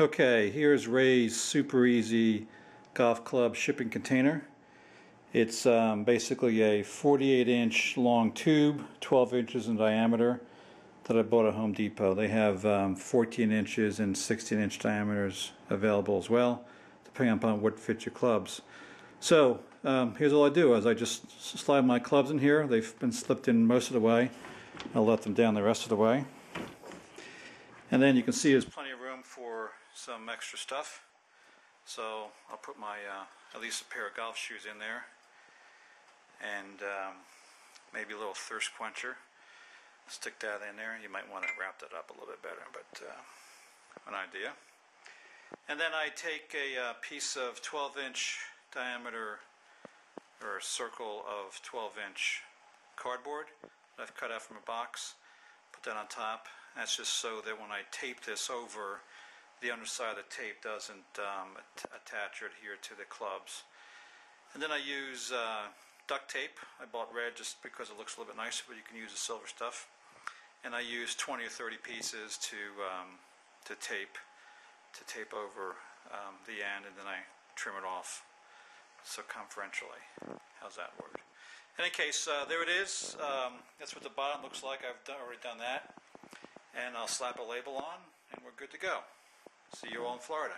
Okay, here's Ray's super easy golf club shipping container. It's um, basically a 48 inch long tube, 12 inches in diameter that I bought at Home Depot. They have um, 14 inches and 16 inch diameters available as well, depending upon what fits your clubs. So um, here's all I do is I just slide my clubs in here. They've been slipped in most of the way. I'll let them down the rest of the way. And then you can see there's plenty of room for some extra stuff. So I'll put my, uh, at least a pair of golf shoes in there. And um, maybe a little thirst quencher. Stick that in there. You might want to wrap that up a little bit better, but uh, an idea. And then I take a uh, piece of 12 inch diameter or a circle of 12 inch cardboard that I've cut out from a box. Put that on top. That's just so that when I tape this over, the underside of the tape doesn't um, at- attach or adhere to the clubs. And then I use uh, duct tape. I bought red just because it looks a little bit nicer, but you can use the silver stuff. And I use 20 or 30 pieces to um, to tape to tape over um, the end, and then I trim it off circumferentially. How's that work? In any case, uh, there it is. Um, that's what the bottom looks like. I've done, already done that. And I'll slap a label on, and we're good to go. See you all in Florida.